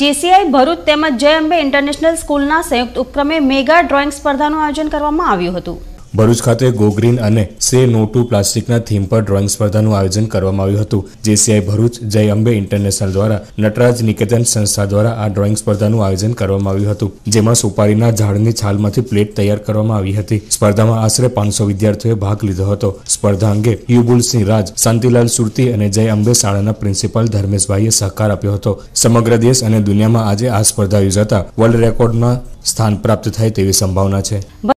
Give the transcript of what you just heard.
JCI Bharuch તેમજ જય Ambe international સ્કૂલના સંયુક્ત ઉપક્રમે મેગા ડ્રોઈંગ સ્પર્ધાનું આયોજન કરવામાં આવ્યું હતું. ભરૂચ ખાતે ગો ગ્રીન અને સે નો ટુ પ્લાસ્ટિકના થીમ પર ડ્રોઈંગ સ્પર્ધાનું આયોજન કરવામાં આવ્યું હતું જેસીઆઈ ભરૂચ જય અંબે ઇન્ટરનેશનલ દ્વારા નટરાજ નિકેતન સંસ્થા દ્વારા આ ડ્રોઈંગ સ્પર્ધાનું આયોજન કરવામાં આવ્યું હતું, જેમાં સુપારીના ઝાડની છાલમાંથી પ્લેટ તૈયાર કરવામાં આવી હતી. સ્પર્ધામાં આશરે પાંચસો વિદ્યાર્થીઓએ ભાગ લીધો હતો. સ્પર્ધા અંગે યુબુલસિંહ રાજ, શાંતિલાલ સુરતી અને જય અંબે શાળાના પ્રિન્સિપાલ ધર્મેશભાઈએ સહકાર આપ્યો હતો. સમગ્ર દેશ અને દુનિયામાં આજે આ સ્પર્ધા યોજાતા વર્લ્ડ રેકોર્ડમાં સ્થાન પ્રાપ્ત થાય તેવી સંભાવના છે.